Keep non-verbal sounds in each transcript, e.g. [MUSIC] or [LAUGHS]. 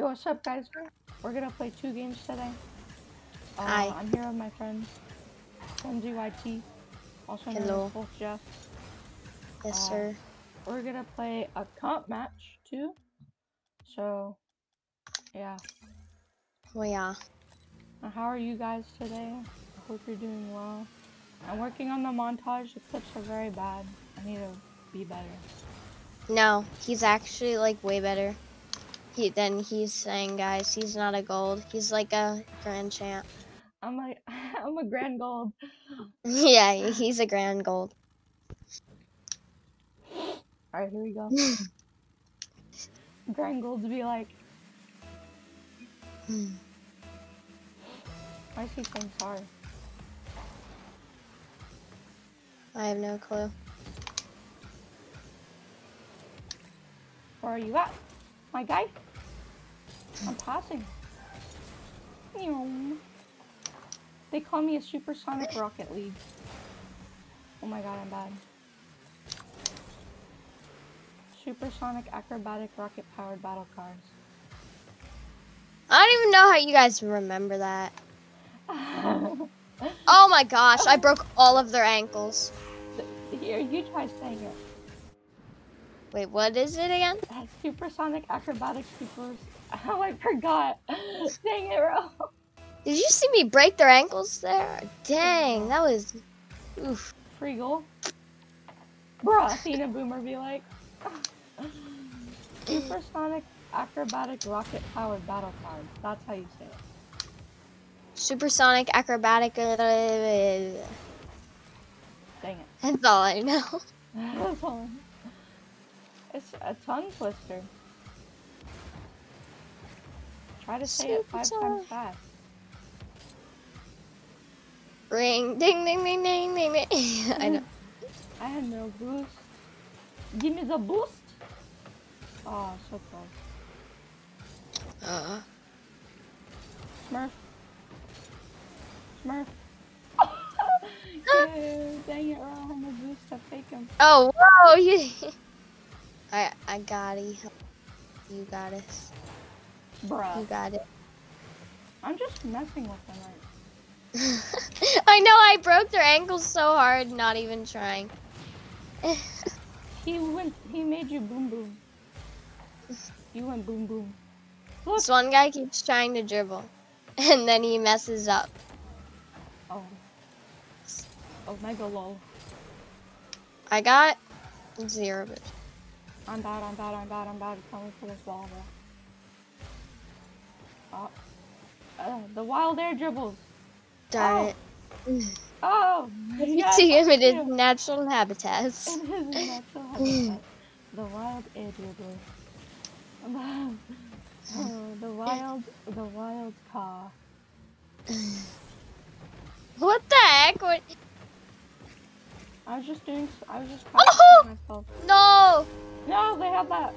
Yo, what's up, guys? We're gonna play two games today. Uh, Hi. I'm here with my friends, MZYT, also known Hello. as Wolf Jeff. Yes, Uh, sir. We're gonna play a comp match too. So, yeah. Well, yeah. Uh, How are you guys today? I hope you're doing well. I'm working on the montage. The clips are very bad. I need to be better. No, he's actually like way better. He then he's saying, guys, he's not a gold. He's like a grand champ. I'm like, [LAUGHS] I'm a grand gold. yeah, he's a grand gold. All right, here we go. [LAUGHS] grand golds be like, why is he saying sorry? I have no clue. Where are you at, my guy? I'm passing. They call me a supersonic rocket league. Oh my god, I'm bad. Supersonic acrobatic rocket powered battle cars. I don't even know how you guys remember that. [LAUGHS] Oh my gosh, I broke all of their ankles. Here, you try saying it. Wait, what is it again? [LAUGHS] Uh, Supersonic acrobatic super. Oh, I forgot. [LAUGHS] Dang it, bro. Did you see me break their ankles there? Dang, that was. Oof. Free goal. Bruh, Athena Boomer be like. [LAUGHS] Supersonic acrobatic rocket powered battle card. That's how you say it. Supersonic acrobatic. uh, Dang it. That's all I know. That's all. It's a tongue twister. Try to say it five times fast. Ring, ding, ding, ding, ding, ding, ding. [LAUGHS] I know. I had no boost. Give me the boost. Oh, so close. Uh, Smurf. Smurf. [LAUGHS] [LAUGHS] Dang it, we're on the boost to fake him. oh, whoa! I I got it. You got it. You got it. I'm just messing with them right [LAUGHS] I know I broke their ankles so hard, not even trying. He went, he made you boom boom. [LAUGHS] You went boom boom. Look. this one guy keeps trying to dribble, [LAUGHS] and then he messes up. Oh. Oh, mega lol. I got zero. I'm bad, I'm bad, I'm bad, I'm bad. Coming for this ball, bro. Oh. Uh, the wild air dribbles. darn it. [SIGHS] Oh! [LAUGHS] yes, to him, it is yeah. natural habitats. It is a [LAUGHS] natural habitat. The wild air dribbles. [LAUGHS] Oh, the wild, the wild car. [SIGHS] What the heck? What? I was just doing, I was just Oh! myself. No! No, they have that.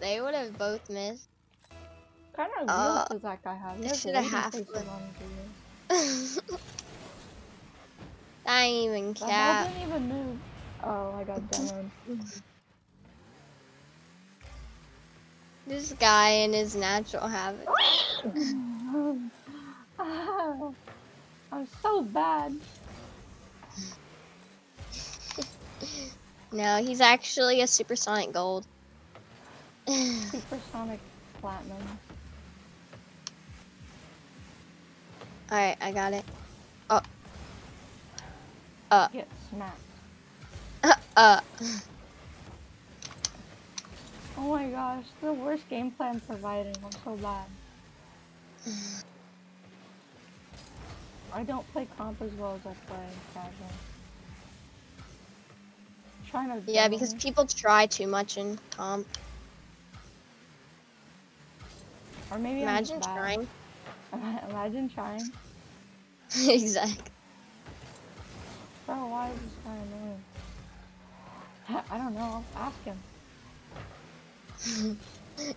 They would have both missed. Kind of Uh, does that guy have? He they shoulda wavy half faces flipped. on his. I ain't even ball cap. didn't even move. Oh, I got demoed. This guy in his natural habitat. [LAUGHS] [LAUGHS] [LAUGHS] I'm so bad. No, he's actually a supersonic gold. [SIGHS] Supersonic platinum. Alright, I got it. Oh. Uh. Get smacked. Uh, Oh my gosh, the worst game plan providing. I'm so bad. [SIGHS] [LAUGHS] I don't play comp as well as I play casual. Trying to yeah, because people try too much in comp. or maybe Imagine I'm just bad. trying. [LAUGHS] Imagine trying. [LAUGHS] exactly. Bro, why is this guy annoying? [LAUGHS] I don't know. I'll ask him.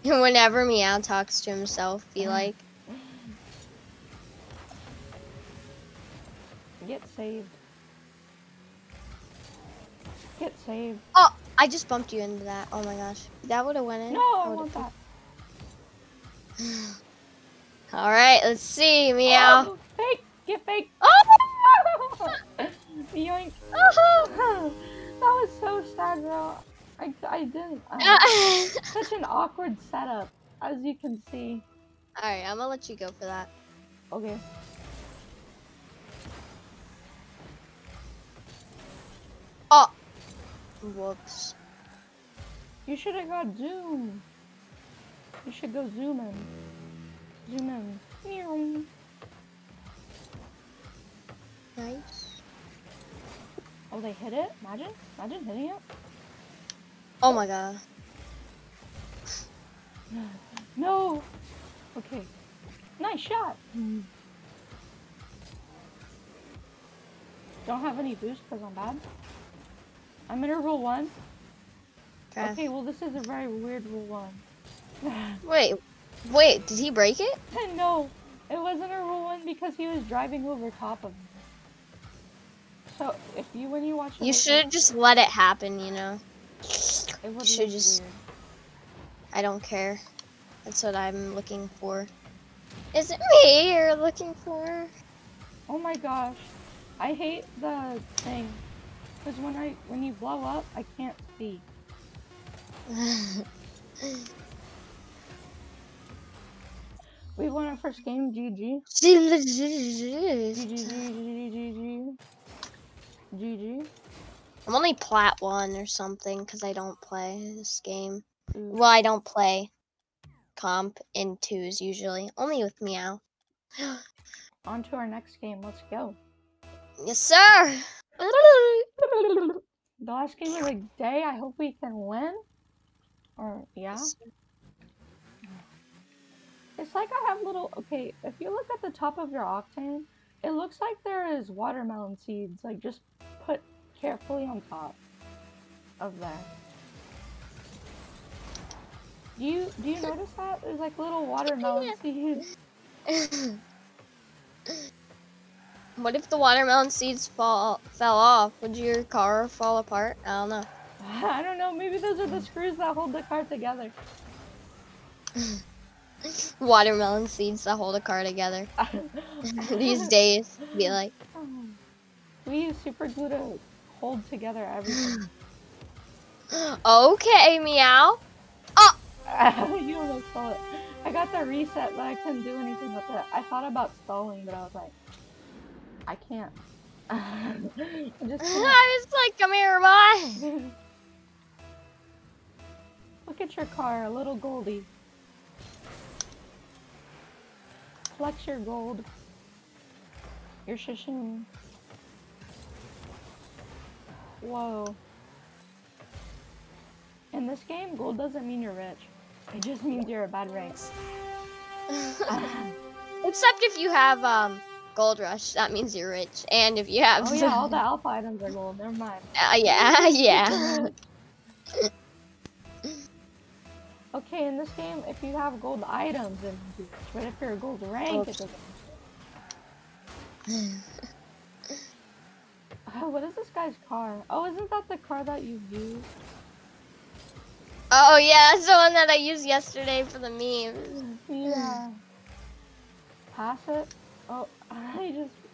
Whenever Meow talks to himself, be like, Get saved. Get saved. oh, I just bumped you into that. Oh my gosh. That would have went in. No, I want that. [SIGHS] All right, let's see. Meow. Oh, fake. Get fake. Oh! [LAUGHS] Yoink. Oh! [LAUGHS] that was so sad, bro. I, I didn't. [LAUGHS] such an awkward setup, as you can see. All right, I'm gonna let you go for that. Okay. Whoops. You should have got zoom. You should go zoom in. Zoom in. Meow. Nice. Oh, they hit it? Imagine. Imagine hitting it. Oh my god. [SIGHS] No. Okay. Nice shot. Don't have any boost because I'm bad. I'm in a rule one. Okay. Okay, well this is a very weird rule one. [LAUGHS] Wait. Wait. Did he break it? [LAUGHS] no, it wasn't a rule one because he was driving over top of me. So if you when you watch, You should just let it happen. You know. would should just- weird. I don't care. That's what I'm looking for. Is it me you're looking for? Oh my gosh, I hate the thing because when I when you blow up, I can't see. [LAUGHS] We won our first game. GG. GG. GG. I'm only plat one or something because I don't play this game. Ooh. Well, I don't play comp in twos usually. Only with Meow. [GASPS] On to our next game. Let's go. yes, sir. [LAUGHS] The last game of the day. I hope we can win. Or yeah. It's like I have little. Okay, if you look at the top of your octane, it looks like there is watermelon seeds. Like just put carefully on top of there. Do you do you notice that there's like little watermelon [LAUGHS] seeds? [LAUGHS] what if the watermelon seeds fall fell off? Would your car fall apart? I don't know. [LAUGHS] I don't know. Maybe those are the screws that hold the car together. [LAUGHS] Watermelon seeds that hold a car together. [LAUGHS] These days, be like, we use super glue to hold together everything. okay, meow. Oh! you almost stole it. I got the reset, but I couldn't do anything with it. I thought about stalling, but I was like, I can't. [LAUGHS] I just. [LAUGHS] I was like, come here, boy. Look at your car, a little Goldie. Flex your gold. Your shishing. Whoa. In this game, gold doesn't mean you're rich. It just means you're a bad rank. [LAUGHS] Except if you have um gold rush, that means you're rich. And if you have, oh yeah, all the alpha items are gold. Never mind. [LAUGHS] uh, yeah, [LAUGHS] yeah. [LAUGHS] Okay, in this game, if you have gold items, then you do rich. But if you're a gold rank, it Oops. doesn't. Oh, what is this guy's car? Oh, isn't that the car that you used? oh yeah, that's the one that I used yesterday for the memes. Yeah. Pass it. Oh, I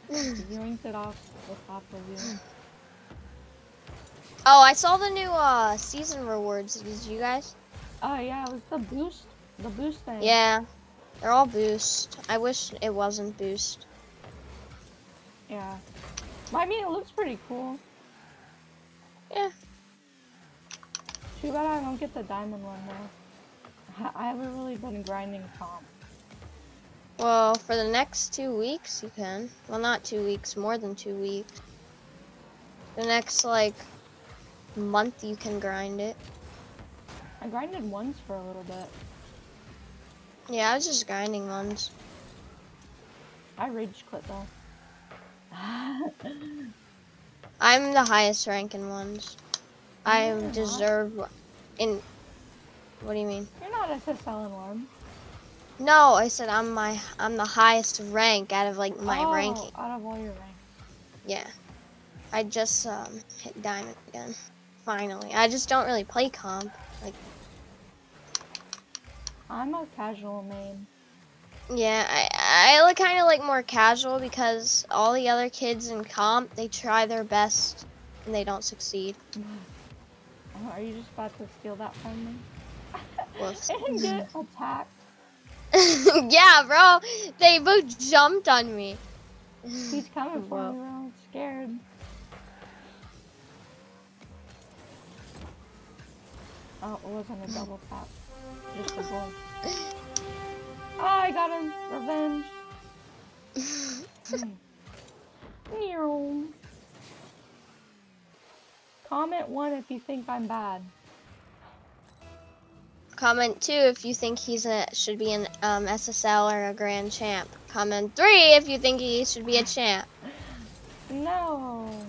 just yoinked it off the top of you. Oh, I saw the new uh season rewards. Did you guys? Oh yeah, it was the boost, the boost thing. Yeah, they're all boost. I wish it wasn't boost. Yeah. I mean, it looks pretty cool. Yeah. Too bad I don't get the diamond one though. I haven't really been grinding comp. Well, for the next two weeks, you can. Well, not two weeks, more than two weeks. The next, like, month, you can grind it. I grinded once for a little bit. Yeah, I was just grinding ones. I rage quit though. [LAUGHS] I'm the highest rank in ones. I you're not. deserve in. What do you mean? You're not SSL in one. No, I said I'm my I'm the highest rank out of like my oh, ranking. Out of all your ranks. Yeah. I just um hit diamond again. finally. I just don't really play comp. Like I'm a casual main. Yeah, I, I look kind of like more casual because all the other kids in comp, they try their best and they don't succeed. Oh, Are you just about to steal that from me? Whoops. [LAUGHS] and get [LAUGHS] attacked. [LAUGHS] yeah, bro. They both jumped on me. He's coming for me, bro. I'm scared. Oh, it wasn't a double tap. Just a goal. Oh, I got him. Revenge. [LAUGHS] Hmm. Meow. Comment one if you think I'm bad. Comment two if you think he's a should be an um, SSL or a grand champ. Comment three if you think he should be a champ. No.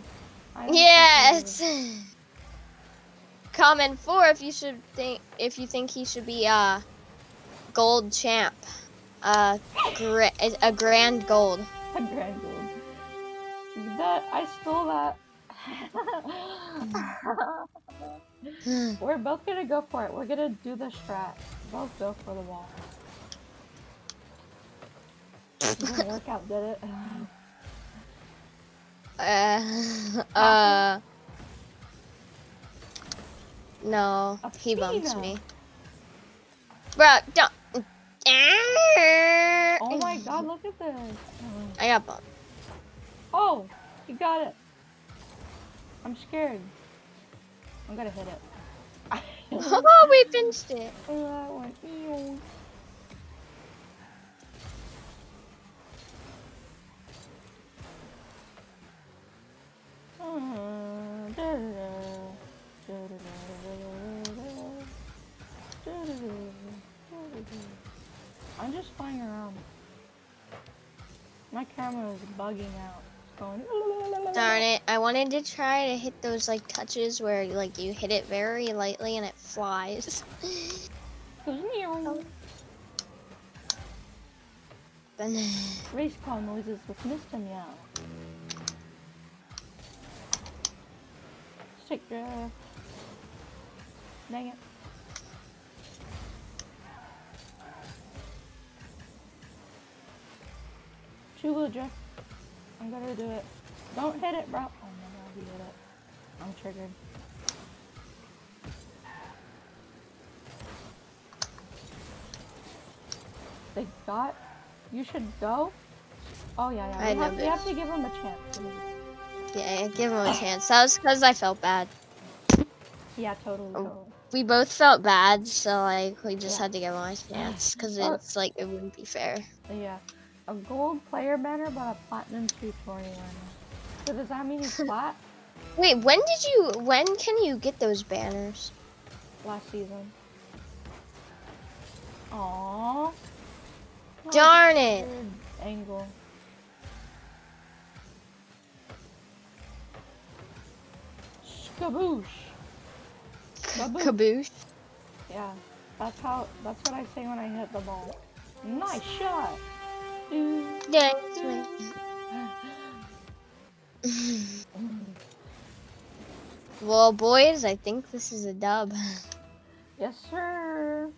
Yes. [LAUGHS] Comment four if you should think if you think he should be a gold champ, uh, gra- a grand gold. A grand gold. That I stole that. [LAUGHS] [SIGHS] We're both gonna go for it. We're gonna do the strat. Both go for the wall. Didn't work out, did it? [SIGHS] Uh, uh, no, he bumped me. Bro, don't. Oh my god, look at this. I got bumped. Oh, you got it. I'm scared. I'm gonna hit it. Oh, we finished it. [LAUGHS] Oh, that one. Ew. I'm just flying around. My camera is bugging out. It's going. Darn it! I wanted to try to hit those like touches where like you hit it very lightly and it flies. [LAUGHS] [SIGHS] Race call noises with Mr. Meow. Stick drift. Dang it. Chubu drift. I'm gonna do it. Don't hit it, bro. Oh my god, he hit it. I'm triggered. They got. You should go. Oh yeah, yeah. I You have, you have to give him a chance. yeah, give him a chance. That was because I felt bad. Yeah, totally, Oh. totally. We both felt bad, so like we just Yeah. had to give him a chance because it's like it wouldn't be fair. Yeah. A gold player banner, but a platinum tutorial banner. So does that mean he's [LAUGHS] flat? Wait, when did you? When can you get those banners? Last season. Aww. Darn it. Angle. Skaboosh. Kaboosh. Kaboosh. Yeah, that's how. That's what I say when I hit the ball. Nice shot. Doo. [LAUGHS] well, boys, I think this is a dub. [LAUGHS] yes, sir.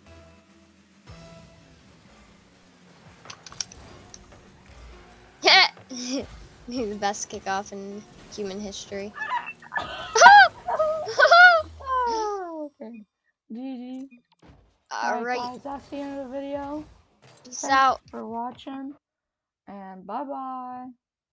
[LAUGHS] Maybe the best kickoff in human history. Oh, okay. GG. All right, guys, that's the end of the video. peace Thanks out. for watching, and bye bye.